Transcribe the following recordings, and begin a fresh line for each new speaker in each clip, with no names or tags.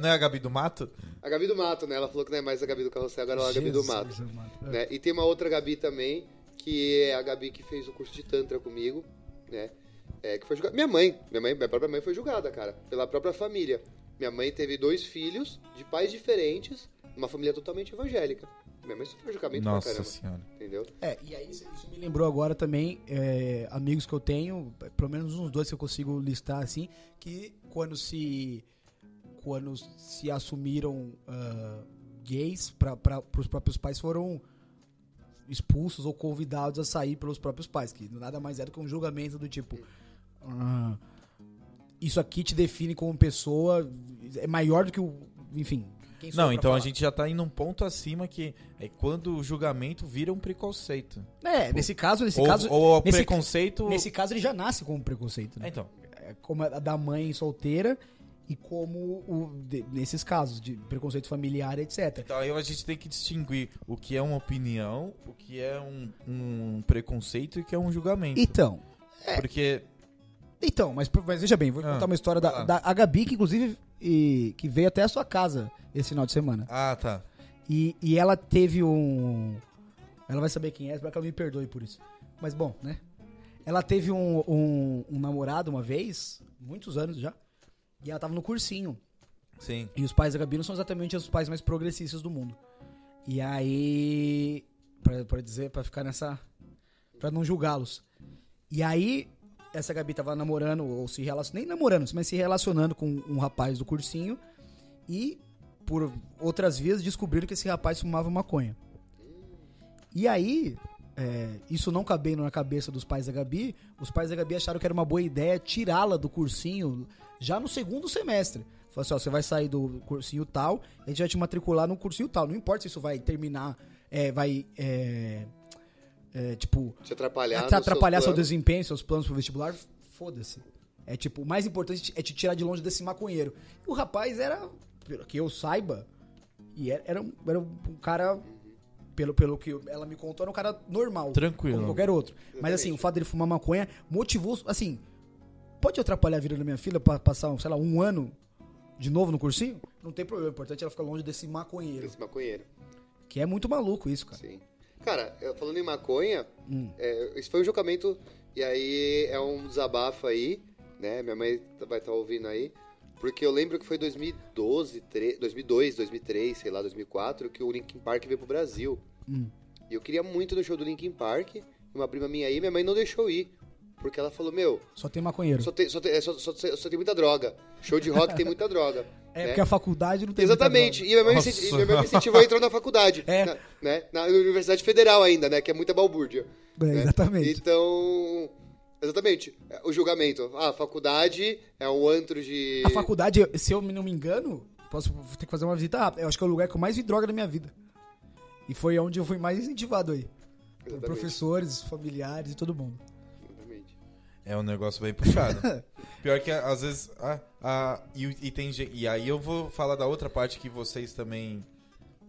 Não é a Gabi do Mato?
A Gabi do Mato, né? Ela falou que não é mais a Gabi do Carrossel, agora ela é a Gabi do Mato.
Mato.
né? E tem uma outra Gabi também, que é a Gabi que fez o curso de Tantra comigo, né? É, que foi julgada. Minha mãe, minha mãe, minha própria mãe foi julgada, cara, pela própria família. Minha mãe teve dois filhos de pais diferentes, uma família totalmente evangélica. Minha mãe sofreu julgamento pra
Nossa
caramba,
senhora.
entendeu?
É, e aí isso isso me lembrou agora também, é, amigos que eu tenho, pelo menos uns dois que eu consigo listar assim, que quando se quando se assumiram ah, gays para os próprios pais foram expulsos ou convidados a sair pelos próprios pais, que nada mais é do que um julgamento do tipo ah, isso aqui te define como pessoa, é maior do que o, enfim.
Não, então a
falar?
gente já tá indo um ponto acima que é quando o julgamento vira um preconceito.
É, nesse caso, nesse
ou,
caso,
ou o
nesse-
preconceito.
nesse caso ele já nasce com um preconceito,
É,
né?
então.
É, como a da mãe solteira e como o, de- nesses casos de preconceito familiar, etc.
Então aí a gente tem que distinguir o que é uma opinião, o que é um, um preconceito e o que é um julgamento.
Então,
Porque.
então, mas, mas veja bem, vou
Ah,
contar uma história da,
lá.
da a Gabi, que inclusive e- que veio até a sua casa esse final de semana.
Ah, tá.
E, e ela teve um. Ela vai saber quem é, espero que ela me perdoe por isso. Mas bom, né? Ela teve um, um, um namorado uma vez, muitos anos já, e ela tava no cursinho.
Sim.
E os pais da Gabi não são exatamente os pais mais progressistas do mundo. E aí. Pra, pra dizer, pra ficar nessa. Pra não julgá-los. E aí, essa Gabi tava namorando, ou se relacionando. Nem namorando, mas se relacionando com um rapaz do cursinho. E, por outras vias, descobriram que esse rapaz fumava maconha. E aí. é, isso não cabendo na cabeça dos pais da Gabi, os pais da Gabi acharam que era uma boa ideia tirá-la do cursinho já no segundo semestre. Falou assim, ó, você vai sair do cursinho tal, a gente vai te matricular no cursinho tal. Não importa se isso vai terminar, é, vai, é, é, tipo,
Te atrapalhar.
atrapalhar seu
planos.
desempenho, seus planos pro vestibular, foda-se. É tipo, o mais importante é te tirar de longe desse maconheiro. E o rapaz era, pelo que eu saiba, e era, era, um, era um cara, pelo, pelo que ela me contou, era um cara normal.
Tranquilo.
Como qualquer outro. Mas assim, o fato dele fumar maconha motivou, assim, pode atrapalhar a vida da minha filha pra passar, sei lá, um ano de novo no cursinho? Não tem problema, o importante é ela ficar longe desse maconheiro.
Esse maconheiro.
Que é muito maluco isso, cara.
Sim. Cara, falando em maconha,
Hum.
é, esse foi um julgamento, e aí é um desabafo aí, né? Minha mãe vai estar ouvindo aí. Porque eu lembro que foi 2012, tre- 2002, 2003, sei lá, 2004, que o Linkin Park veio pro Brasil.
Hum.
E eu queria muito no show do Linkin Park, uma prima minha aí, minha mãe não deixou ir. Porque ela falou, meu,
Só tem maconheiro.
só tem, só tem, é, só, só- só tem muita droga. Show de rock tem muita droga.
É,
né?
porque a faculdade não tem muita
Exatamente. E minha mãe, me
Nossa.
incenti- minha mãe me incentivou a entrar na faculdade.
É.
Na, né? na Universidade Federal ainda, né? Que é muita balbúrdia.
É,
né?
exatamente.
Então. Exatamente. O julgamento. Ah, a faculdade é um antro de.
A faculdade, se eu não me engano, posso ter que fazer uma visita rápida. Eu acho que é o lugar que eu mais vi droga na minha vida. E foi onde eu fui mais incentivado aí. Por professores, familiares e todo mundo.
É um negócio bem puxado. Pior que às vezes. Ah, ah, e, e tem E aí eu vou falar da outra parte que vocês também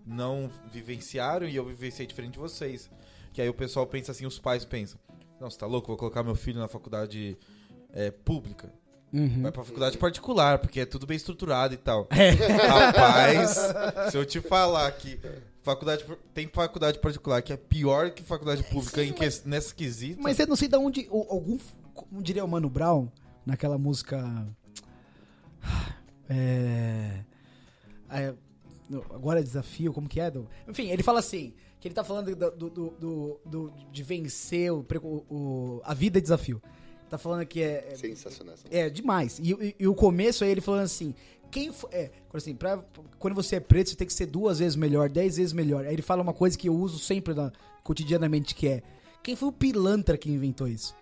não vivenciaram e eu vivenciei diferente de vocês. Que aí o pessoal pensa assim, os pais pensam. Não, você tá louco? Vou colocar meu filho na faculdade é, pública.
Uhum.
Vai pra faculdade particular, porque é tudo bem estruturado e tal.
É.
Rapaz, se eu te falar que faculdade tem faculdade particular que é pior que faculdade pública em que, nessa quesito.
Mas eu não sei de onde. Algum. Como diria o Mano Brown, naquela música. É. é, não, agora é desafio, como que é? Do- enfim, ele fala assim: que ele tá falando do, do- do- de vencer o, o- a vida é desafio. Tá falando que é, é
Sensacional. essa
É, demais. E, e- e o começo é ele falando assim: quem é, quando assim, pra, quando você é preto, você tem que ser duas vezes melhor, dez vezes melhor. Aí ele fala uma coisa que eu uso sempre na- cotidianamente, que é: quem foi o pilantra que inventou isso?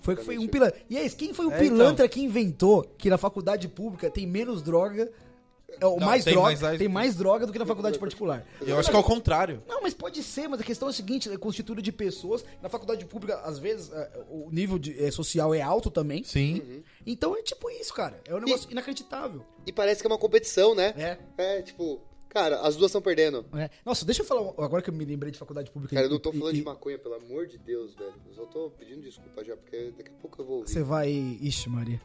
Foi que foi um pilantra. E é isso, quem foi o
É,
pilantra que inventou que na faculdade pública tem menos droga. É, o
Não,
mais
tem
droga,
mais-
tem mais droga do que na faculdade particular.
Eu acho que é o contrário.
Não, mas pode ser, mas a questão é a seguinte, é constituído de pessoas. Na faculdade pública, às vezes, é, o nível de- é, social é alto também.
Sim.
Então é tipo isso, cara. É um negócio inacreditável.
E parece que é uma competição, né?
É.
É, tipo, cara, as duas estão perdendo.
é. Nossa, deixa eu falar, agora que eu me lembrei de faculdade pública.
Cara, eu não tô
e-
falando
e-
de maconha, pelo amor de Deus, velho. Eu só tô pedindo desculpa já, porque daqui a pouco eu vou ouvir.
Você vai. Ixi, Maria.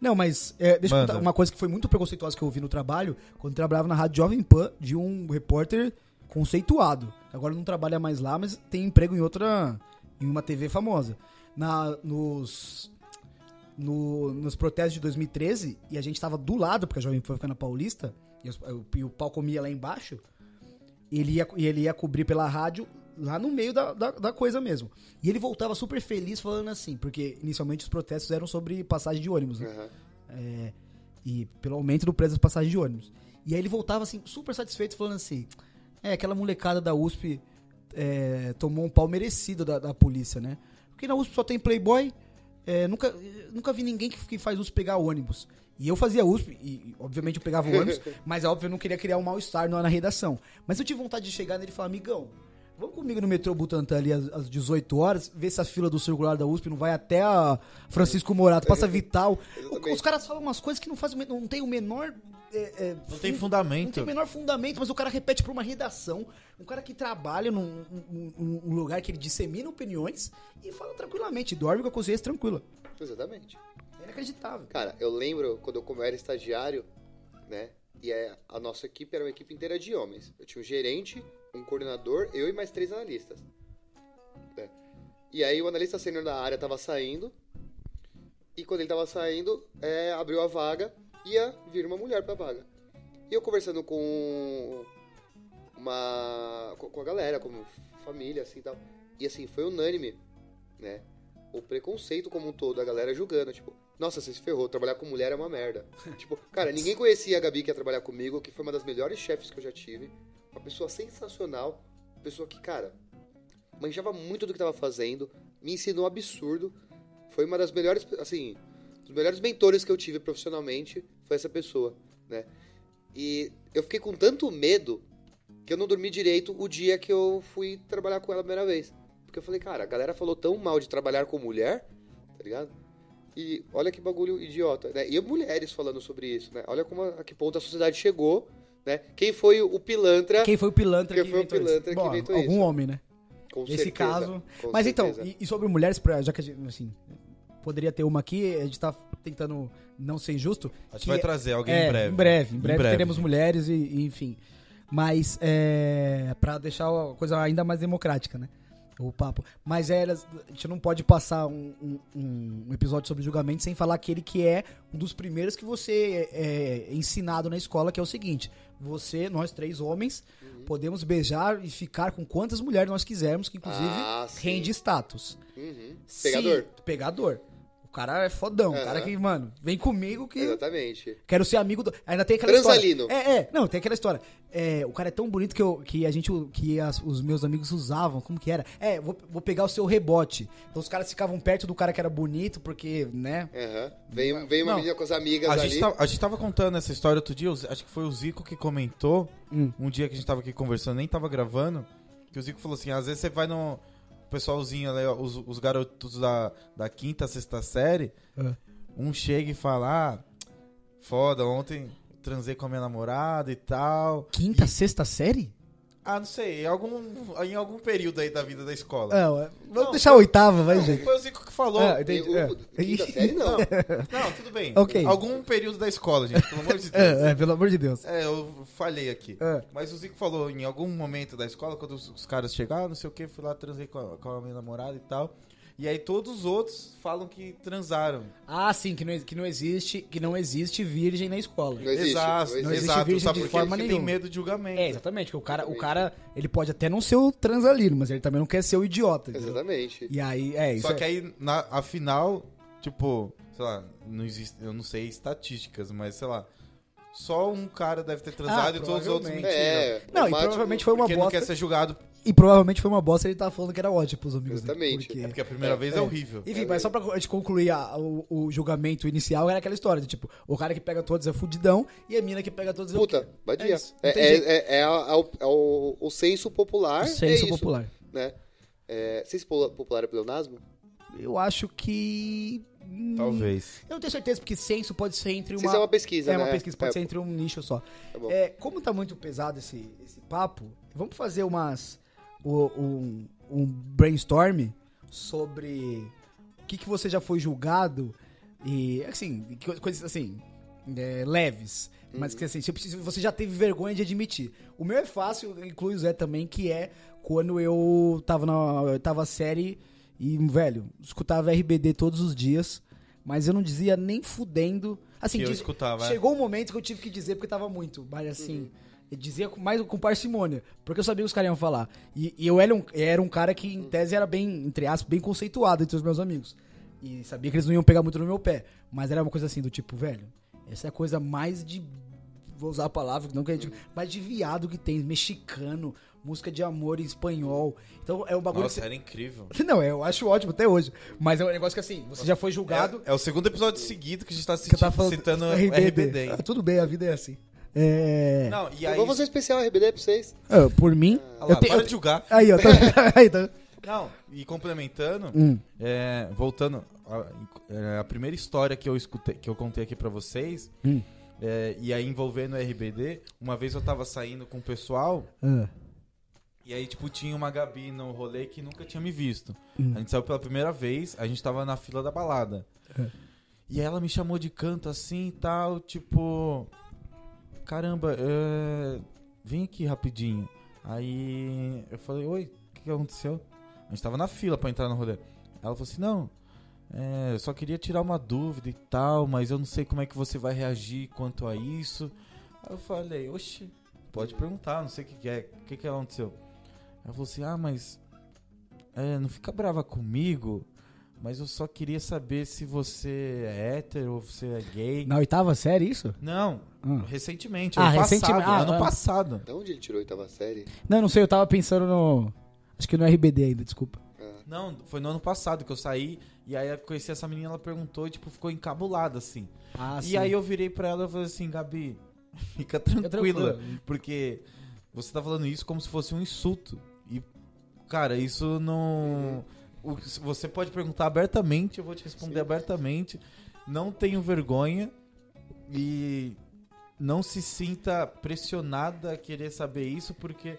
Não, mas é, deixa eu
Manda.
contar uma coisa que foi muito preconceituosa que eu ouvi no trabalho, quando eu trabalhava na Rádio Jovem Pan, de um repórter conceituado. Agora não trabalha mais lá, mas tem emprego em outra. em uma TV famosa. Na, nos. No- nos protestos de 2013, e a gente tava do lado, porque a Jovem Pan fica na Paulista, e, e o pau comia lá embaixo, ele ia, e ele ia cobrir pela rádio lá no meio da, da, da coisa mesmo. E ele voltava super feliz falando assim, porque inicialmente os protestos eram sobre passagem de ônibus, né?
Aham.
É, e pelo aumento do preço das passagens de ônibus. E aí ele voltava assim, super satisfeito, falando assim: É, aquela molecada da USP é, tomou um pau merecido da, da polícia, né? Porque na USP só tem playboy, é, nunca, nunca vi ninguém que, que faz USP pegar ônibus. E eu fazia USP, e, e, obviamente eu pegava o ônibus, mas é óbvio eu não queria criar um mal-estar na, na redação. Mas eu tive vontade de chegar nele e falar, amigão, vamos comigo no metrô Butantã ali às, às 18 horas, ver se a fila do circular da USP não vai até a Francisco Morato, passa Vital. O- os caras falam umas coisas que não fazem, não tem o menor... é, é,
Não tem
fun-
fundamento.
Não tem o menor fundamento, mas o cara repete pra uma redação, um cara que trabalha num, num- num- lugar que ele dissemina opiniões e fala tranquilamente, dorme com a consciência tranquila.
Exatamente.
É inacreditável.
Cara, eu lembro quando eu como era estagiário, né? E é, a nossa equipe era uma equipe inteira de homens. Eu tinha um gerente, um coordenador, eu e mais três analistas. né? E aí o analista sênior da área tava saindo. E quando ele tava saindo, é, abriu a vaga, ia vir uma mulher pra vaga. E eu conversando com uma. com a galera, como família, assim e tal. E assim, foi unânime, né? o preconceito como um todo, a galera julgando, tipo, nossa, você se ferrou, trabalhar com mulher é uma merda. tipo, cara, ninguém conhecia a Gabi que ia trabalhar comigo, que foi uma das melhores chefes que eu já tive. Uma pessoa sensacional, uma pessoa que, cara, manjava muito do que tava fazendo, me ensinou um absurdo. Foi uma das melhores, assim, dos melhores mentores que eu tive profissionalmente, foi essa pessoa, né? E eu fiquei com tanto medo que eu não dormi direito o dia que eu fui trabalhar com ela a primeira vez. Porque eu falei, cara, a galera falou tão mal de trabalhar com mulher, tá ligado? E olha que bagulho idiota, né? E mulheres falando sobre isso, né? Olha como a que ponto a sociedade chegou, né? Quem foi o pilantra?
Quem foi o pilantra
Quem
que
foi o pilantra
isso?
que
Bom,
inventou
algum
isso?
homem, né?
Com
Nesse
certeza,
caso.
com
Mas então,
certeza.
e, e sobre mulheres, pra, já que a gente, assim, poderia ter uma aqui, a gente tá tentando não ser injusto.
A gente vai trazer alguém
é,
em breve.
Em breve, em breve, teremos mulheres e, e enfim. Mas é. Pra deixar a coisa ainda mais democrática, né? O papo. Mas é, a gente não pode passar um, um- um episódio sobre julgamento sem falar aquele que é um dos primeiros que você é, é ensinado na escola, que é o seguinte: você, nós três homens,
Uhum.
podemos beijar e ficar com quantas mulheres nós quisermos, que inclusive
Ah,
rende status.
Uhum.
Se-
Pegador.
Cara é fodão. O
Aham.
cara que, mano, vem comigo que
Exatamente.
Quero ser amigo do. Ainda tem aquela
Transalino.
história. É, é. Não, tem aquela história. É, o cara é tão bonito que, eu, que a gente. Que as- os meus amigos usavam. Como que era? É, vou, vou pegar o seu rebote. Então os caras ficavam perto do cara que era bonito, porque, né?
Aham. Veio, veio uma
Não.
menina com as amigas
A
ali.
gente, tava, a gente tava contando essa história outro dia, acho que foi o Zico que comentou,
Hum.
um dia que a gente tava aqui conversando, nem tava gravando, que o Zico falou assim, às vezes você vai no pessoalzinho ali, ó, os, os garotos da, da quinta, sexta série,
É.
um chega e fala, ah, foda, ontem transei com a minha namorada e tal.
Quinta, sexta série?
Ah, não sei, em algum, em algum período aí da vida da escola.
É, ué, vamos
Não,
deixar a oitava, vai,
Não,
gente.
foi o Zico que falou.
É,
Tem
entendi.
o-
é.
Quinta série, não.
Não, tudo bem.
Ok.
Algum período da escola, gente, pelo amor de Deus.
É, é, pelo amor de Deus.
É, eu falhei aqui.
É.
Mas o Zico falou, em algum momento da escola, quando os, os caras chegaram, não sei o que, fui lá, transei com a, com a minha namorada e tal. E aí todos os outros falam que transaram.
Ah, sim, que não, que não existe, que não existe virgem na escola.
Não existe,
exato,
não existe.
Não existe
exato.
virgem
Sabe
de forma
Porque tem
nenhuma.
medo de julgamento.
É, exatamente, que o cara, o
Exatamente.
cara, ele pode até não ser o transalino, mas ele também não quer ser o idiota. entendeu?
Exatamente.
E aí, é isso.
Só
é-
que aí, na, afinal, tipo, sei lá, não existe, eu não sei estatísticas, mas sei lá, só um cara deve ter transado
Ah,
e todos os outros
provavelmente.
mentiram.
É,
Não,
o
e
Máximo-
provavelmente foi uma
Porque não
bosta.
quer ser julgado.
E provavelmente foi uma bosta ele tava falando que era ótimo pros amigos dele,
Exatamente.
porque-
É porque a primeira
É,
vez é,
é.
horrível.
Enfim, mas só pra gente concluir a- o, o julgamento inicial, era aquela história de tipo, o cara que pega todos é fudidão e a mina que pega todos é o
Puta,
quê?
badia.
É
É, é, é, é é o, é o- o senso popular.
Senso
é isso,
popular.
Né? É, senso po- popular é pleonasmo?
Eu acho que. hum,
Talvez.
Eu não tenho certeza, porque senso pode ser entre uma.
Senso é uma pesquisa,
É uma
né?
pesquisa, pode
É,
ser entre um nicho só.
Tá bom.
É, como tá muito pesado esse, esse papo, vamos fazer umas. Um, um brainstorm sobre o que, que você já foi julgado E, assim, co- coisas assim, é, leves. Mas que assim, você já teve vergonha de admitir. O meu é fácil, inclui o Zé também, que é quando eu tava na oitava série e, velho, escutava RBD todos os dias, mas eu não dizia nem fudendo. Assim,
Que eu
diz-
escutava, é.
chegou um momento que eu tive que dizer porque tava muito, mas assim, eu dizia mais com parcimônia, porque eu sabia que os caras iam falar. E, e eu era um, era um cara que, em tese, era bem, entre aspas, bem conceituado entre os meus amigos. E sabia que eles não iam pegar muito no meu pé. Mas era uma coisa assim, do tipo, velho, essa é a coisa mais de. Vou usar a palavra, não que a gente. Mais de viado que tem, mexicano, música de amor em espanhol. Então é um bagulho.
Nossa,
que
era incrível.
Não, eu acho ótimo até hoje. Mas é um negócio que assim, você já foi julgado.
É, é o segundo episódio seguido que a gente tá
tava
citando,
falando
citando
RBD.
RBD.
Ah, tudo bem, a vida é assim. É.
Não, e
Eu
aí...
vou fazer um especial RBD pra vocês.
Ah, por mim.
Olha lá,
eu tenho-
para
eu-
de julgar.
Aí, ó. Tá, aí, tá.
Não, e complementando,
Hum.
é, voltando, a, é, a primeira história que eu escutei, que eu contei aqui pra vocês,
Hum.
é, e aí envolvendo o RBD, uma vez eu tava saindo com o pessoal,
Ah,
e aí, tipo, tinha uma Gabi no rolê que nunca tinha me visto.
Hum.
A gente saiu pela primeira vez, a gente tava na fila da balada.
É.
E ela me chamou de canto assim e tal, tipo. Caramba, é, vem aqui rapidinho. Aí eu falei, oi, o que, aconteceu? A gente tava na fila pra entrar no rolê. Ela falou assim, não, é, eu só queria tirar uma dúvida e tal, mas eu não sei como é que você vai reagir quanto a isso. Aí eu falei, oxe, pode perguntar, não sei o que, que é, o que, que aconteceu. Ela falou assim, ah, mas é, não fica brava comigo, mas eu só queria saber se você é hétero ou você é gay.
Na oitava série, isso?
Não,
Ah.
recentemente,
Ah,
ano
recentemente,
passado,
ah,
ano
ah.
passado.
Da onde ele tirou a oitava série?
Não, não sei, eu tava pensando no. Acho que no RBD ainda, desculpa.
Ah,
Não, foi no ano passado que eu saí e aí eu conheci essa menina, ela perguntou e tipo ficou encabulada assim.
Ah,
e aí eu virei pra ela e falei assim, Gabi, fica tranquila,
tranquila.
porque você tá falando isso como se fosse um insulto. E cara, isso não o- você pode perguntar abertamente, eu vou te responder
Sim.
abertamente. Não tenho vergonha e não se sinta pressionada a querer saber isso porque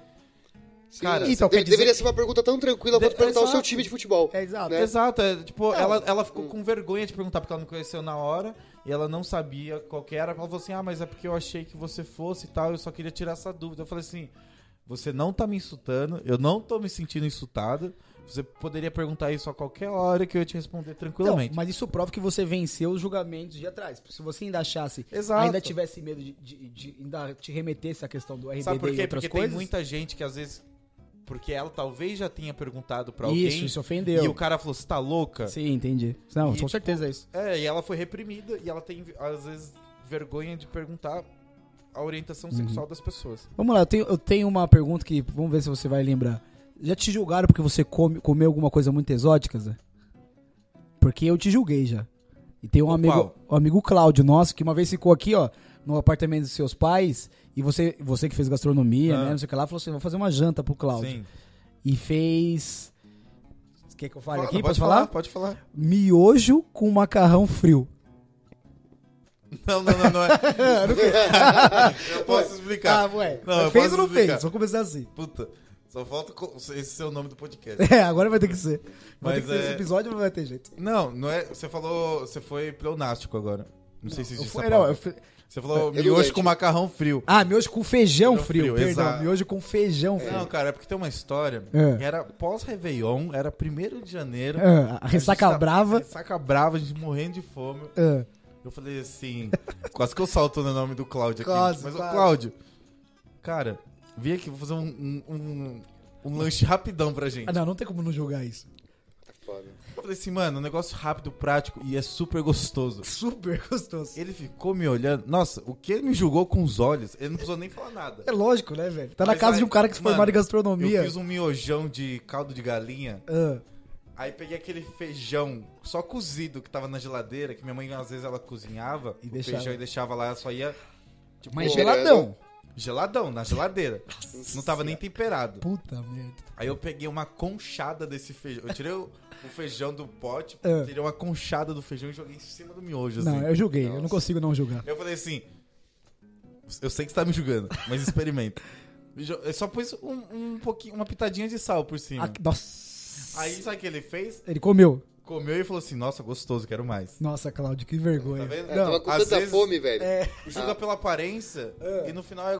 sim,
Cara,
então,
de-
quer dizer-
deveria ser uma pergunta tão tranquila
De-
quanto perguntar o seu
exato.
time de futebol.
É exato.
Né?
Exato, é, tipo,
Não.
ela, ela ficou com vergonha de perguntar porque ela não conheceu na hora e ela não sabia qual que era. Ela falou assim: Ah, mas é porque eu achei que você fosse e tal, eu só queria tirar essa dúvida. Eu falei assim: Você não tá me insultando, eu não tô me sentindo insultado. Você poderia perguntar isso a qualquer hora que eu ia te responder tranquilamente.
mas isso prova que você venceu os julgamentos de atrás. Se você ainda achasse,
Exato.
ainda tivesse medo de, de- de ainda te remetesse a questão do RBD
Sabe por
e
quê?
outras
Porque
coisas.
tem muita gente que às vezes. Porque ela talvez já tenha perguntado pra alguém.
Isso, isso ofendeu.
E o cara falou: Você tá louca?
Sim, entendi. Não,
E,
com
tipo,
certeza é isso.
É, e ela foi reprimida e ela tem, às vezes, vergonha de perguntar a orientação
Uhum.
sexual das pessoas.
Vamos lá, eu tenho, eu tenho uma pergunta que vamos ver se você vai lembrar. Já te julgaram porque você come, comeu alguma coisa muito exótica, Zé? Porque eu te julguei já. E tem um
O
amigo, um amigo Cláudio nosso que uma vez ficou aqui, ó, no apartamento dos seus pais, e você, você que fez gastronomia,
Ah.
né, não sei o que lá, falou assim, vou fazer uma janta pro Cláudio.
Sim.
E fez Quer que eu fale
Fala,
aqui?
pode
Pode falar?
Pode falar.
Miojo com macarrão frio.
Não, não, não, não é. eu posso explicar.
Ah, ué.
Não,
fez ou não
explicar.
fez? Vamos começar assim.
Puta, só falta esse ser o nome do podcast.
É, agora vai ter que ser. Vai
Mas
ter que ser
é-
esse episódio, não vai ter jeito.
Não, não é. Você falou. Você foi pleonástico agora. Não sei se existe essa
não, eu fui-
Você falou
Redundante.
miojo com macarrão frio.
Ah, miojo com feijão
Feijão
frio,
frio,
perdão.
exato.
Miojo com feijão frio.
Não, cara, é porque tem uma história.
É.
que Era pós-Réveillon, era 1 de janeiro.
Ah, a ressaca
tá-
brava.
Ressaca brava, a gente morrendo de fome.
Ah,
Eu falei assim, quase que eu salto no nome do Cláudio aqui.
Quase,
Mas, ô,
quase.
Cláudio, cara, vem aqui, vou fazer um, um, um- um lanche rapidão pra gente.
Ah, não, não tem como não julgar isso.
Foda.
Eu falei assim, mano, um negócio rápido, prático e é super gostoso.
Super gostoso.
Ele ficou me olhando. Nossa, o que ele me julgou com os olhos, ele não precisou nem falar nada.
É lógico, né, velho? Tá na
Mas
casa
aí,
de um cara que se
mano,
formado em gastronomia.
Eu fiz um miojão de caldo de galinha.
Ah,
Aí peguei aquele feijão só cozido que tava na geladeira, que minha mãe às vezes ela cozinhava,
E
o
deixava.
feijão e deixava lá, ela só ia tipo,
mas geladão.
geladão, na geladeira. Não tava nem temperado.
Puta merda.
Aí eu peguei uma conchada desse feijão. Eu tirei o, o feijão do pote,
É.
tirei uma conchada do feijão e joguei em cima do miojo, assim.
Não, eu julguei. Eu não
Nossa.
consigo não julgar.
Eu falei assim, eu sei que você tá me julgando, mas experimenta. Eu só pus um, um pouquinho, uma pitadinha de sal por cima.
Ah, nossa.
Aí sabe o que ele fez?
Ele comeu.
Comeu e falou assim, nossa, gostoso, quero mais.
Nossa, Cláudio, que vergonha.
Tá vendo?
É,
Não,
tava com
às
tanta
vezes-
fome, velho.
É,
Julga pela aparência
É.
e no final é